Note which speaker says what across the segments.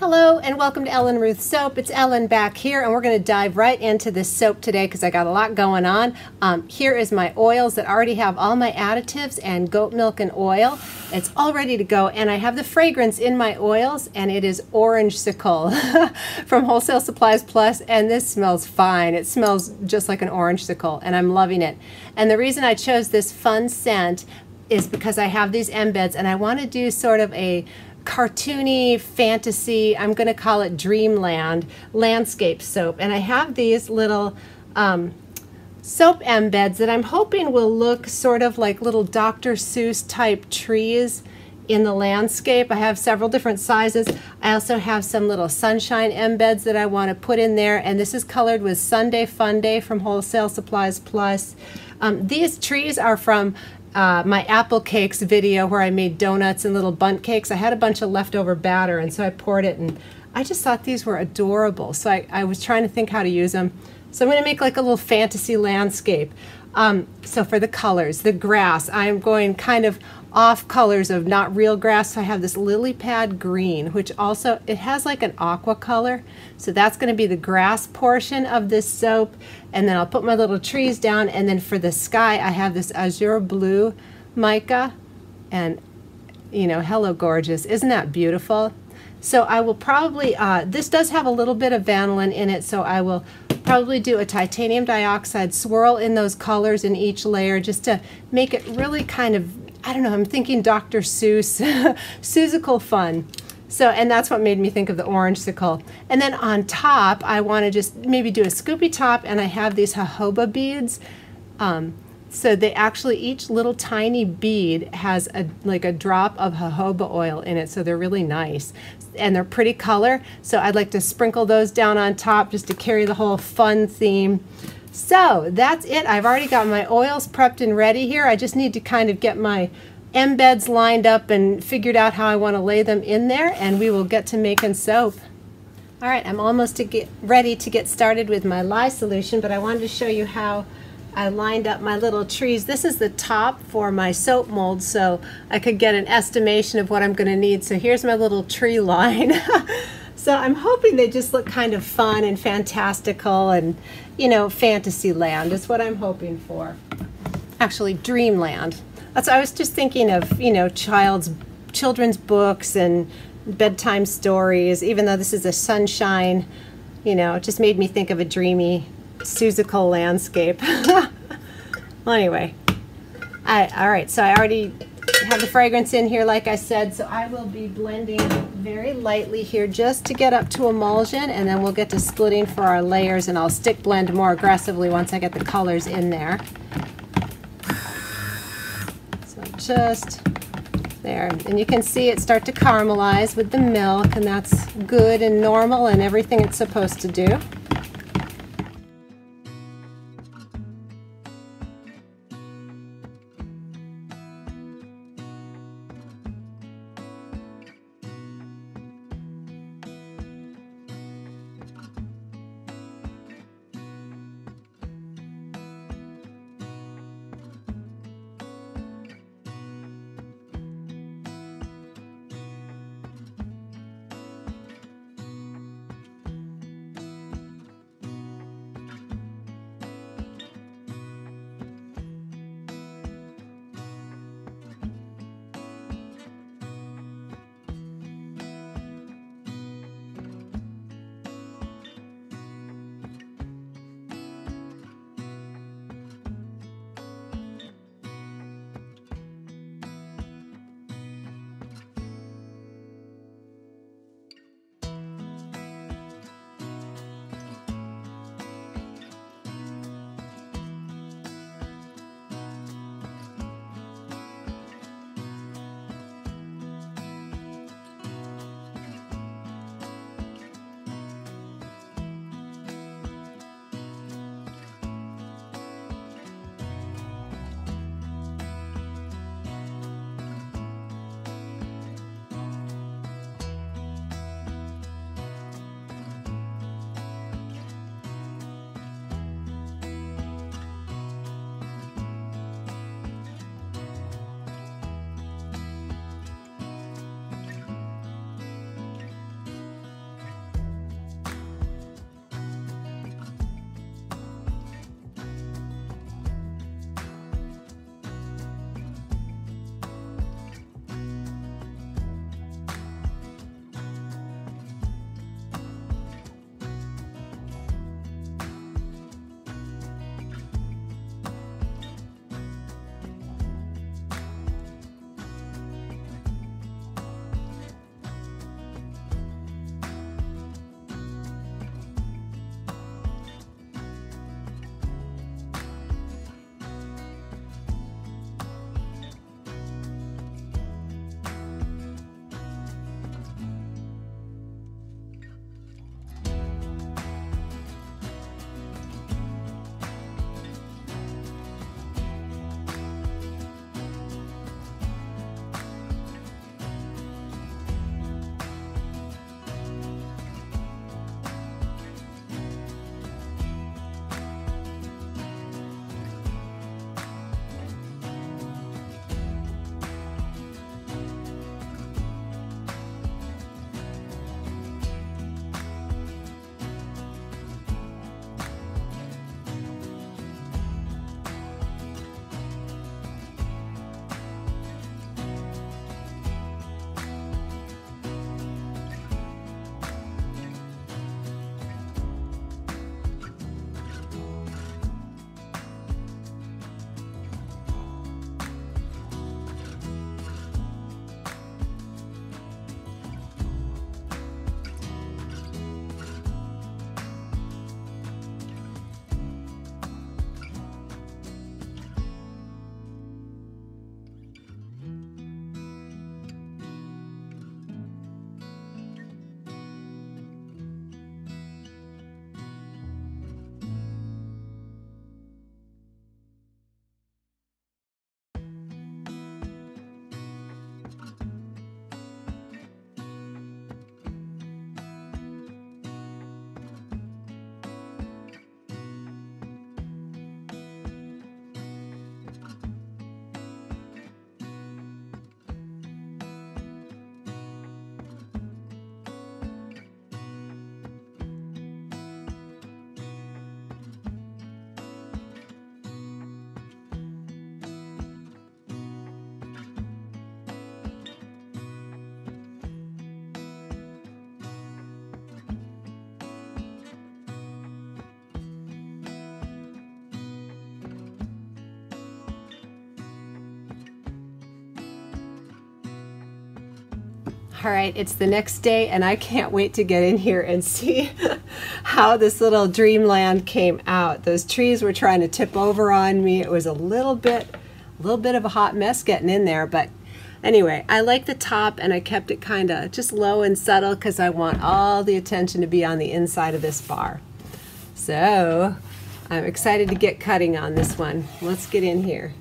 Speaker 1: Hello and welcome to Ellen Ruth Soap. It's Ellen back here and we're going to dive right into this soap today because I got a lot going on. Um, here is my oils that already have all my additives and goat milk and oil. It's all ready to go and I have the fragrance in my oils and it is Orangesicle from Wholesale Supplies Plus and this smells fine. It smells just like an Orangesicle and I'm loving it. And the reason I chose this fun scent is because I have these embeds and I want to do sort of a cartoony fantasy, I'm going to call it dreamland, landscape soap. And I have these little um, soap embeds that I'm hoping will look sort of like little Dr. Seuss type trees in the landscape. I have several different sizes. I also have some little sunshine embeds that I want to put in there. And this is colored with Sunday Fun Day from Wholesale Supplies Plus. Um, these trees are from uh, my apple cakes video where I made donuts and little bundt cakes. I had a bunch of leftover batter and so I poured it and I just thought these were adorable. So I, I was trying to think how to use them. So I'm going to make like a little fantasy landscape. Um, so for the colors, the grass, I'm going kind of off colors of not real grass. So I have this lily pad green, which also, it has like an aqua color. So that's going to be the grass portion of this soap. And then I'll put my little trees down. And then for the sky, I have this azure blue mica. And, you know, hello gorgeous. Isn't that beautiful? So I will probably, uh, this does have a little bit of vanillin in it, so I will probably do a titanium dioxide swirl in those colors in each layer just to make it really kind of, I don't know, I'm thinking Dr. Seuss, Seussical fun. So, and that's what made me think of the Orangesicle. And then on top, I want to just maybe do a scoopy top, and I have these jojoba beads. Um, so they actually, each little tiny bead has a like a drop of jojoba oil in it, so they're really nice. And they're pretty color, so I'd like to sprinkle those down on top just to carry the whole fun theme. So that's it. I've already got my oils prepped and ready here. I just need to kind of get my embeds lined up and figured out how I want to lay them in there, and we will get to making soap. All right, I'm almost to get ready to get started with my lye solution, but I wanted to show you how I lined up my little trees. This is the top for my soap mold, so I could get an estimation of what I'm going to need. So here's my little tree line. so I'm hoping they just look kind of fun and fantastical and, you know, fantasy land is what I'm hoping for. Actually, dreamland. That's I was just thinking of, you know, child's children's books and bedtime stories, even though this is a sunshine, you know, it just made me think of a dreamy Seussical landscape. well, anyway, I, all right, so I already have the fragrance in here, like I said, so I will be blending very lightly here just to get up to emulsion, and then we'll get to splitting for our layers, and I'll stick blend more aggressively once I get the colors in there. So just there, and you can see it start to caramelize with the milk, and that's good and normal and everything it's supposed to do. All right, it's the next day, and I can't wait to get in here and see how this little dreamland came out. Those trees were trying to tip over on me. It was a little bit, a little bit of a hot mess getting in there, but anyway, I like the top, and I kept it kind of just low and subtle because I want all the attention to be on the inside of this bar. So I'm excited to get cutting on this one. Let's get in here.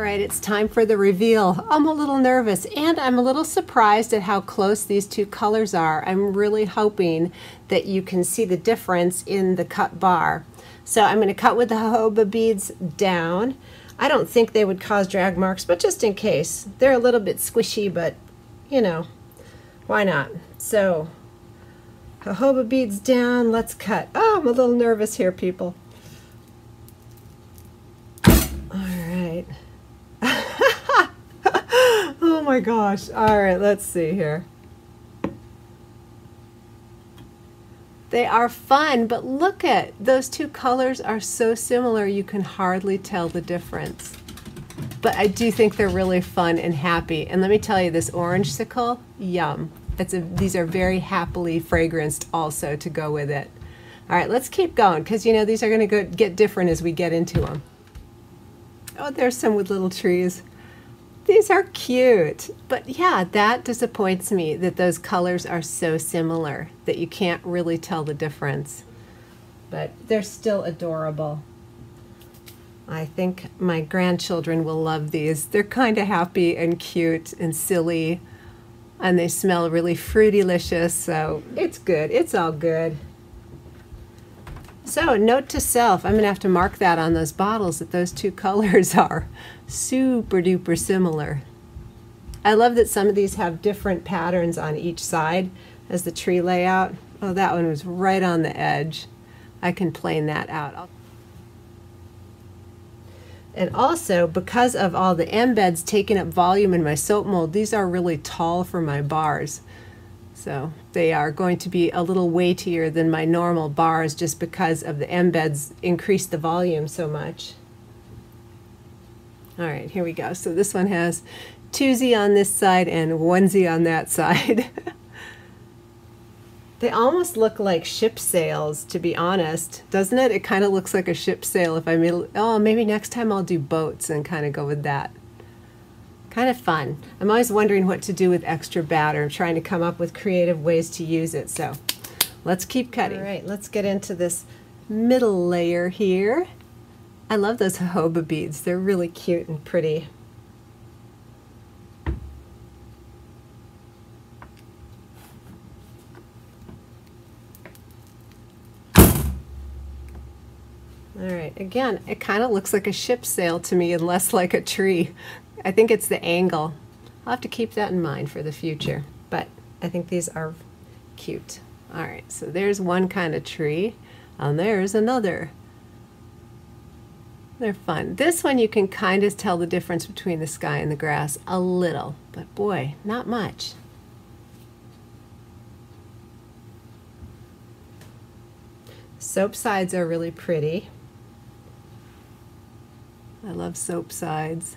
Speaker 1: All right, it's time for the reveal. I'm a little nervous and I'm a little surprised at how close these two colors are. I'm really hoping that you can see the difference in the cut bar. So I'm going to cut with the jojoba beads down. I don't think they would cause drag marks, but just in case. They're a little bit squishy, but you know, why not? So, jojoba beads down, let's cut. Oh, I'm a little nervous here, people. Oh my gosh. All right, let's see here. They are fun, but look at those two colors are so similar you can hardly tell the difference. But I do think they're really fun and happy. And let me tell you, this Orangesicle, yum. It's a, these are very happily fragranced also to go with it. All right, let's keep going because you know these are going to get different as we get into them. Oh, there's some with little trees. These are cute. But yeah, that disappoints me that those colors are so similar that you can't really tell the difference. But they're still adorable. I think my grandchildren will love these. They're kind of happy and cute and silly and they smell really fruity-licious, so it's good. It's all good. So note to self, I'm going to have to mark that on those bottles that those two colors are super duper similar. I love that some of these have different patterns on each side as the tree layout. Oh, that one was right on the edge. I can plane that out. And also, because of all the embeds taking up volume in my soap mold, these are really tall for my bars. So they are going to be a little weightier than my normal bars just because of the embeds increase the volume so much. All right, here we go. So this one has twosie on this side and onesie on that side. they almost look like ship sails, to be honest, doesn't it? It kind of looks like a ship sail if I made, oh, maybe next time I'll do boats and kind of go with that kind of fun. I'm always wondering what to do with extra batter. I'm trying to come up with creative ways to use it. So let's keep cutting. All right, let's get into this middle layer here. I love those jojoba beads. They're really cute and pretty. All right, again, it kind of looks like a ship sail to me and less like a tree. I think it's the angle. I'll have to keep that in mind for the future, but I think these are cute. All right, so there's one kind of tree, and there's another. They're fun. This one you can kind of tell the difference between the sky and the grass a little, but boy, not much. Soap sides are really pretty. I love soap sides.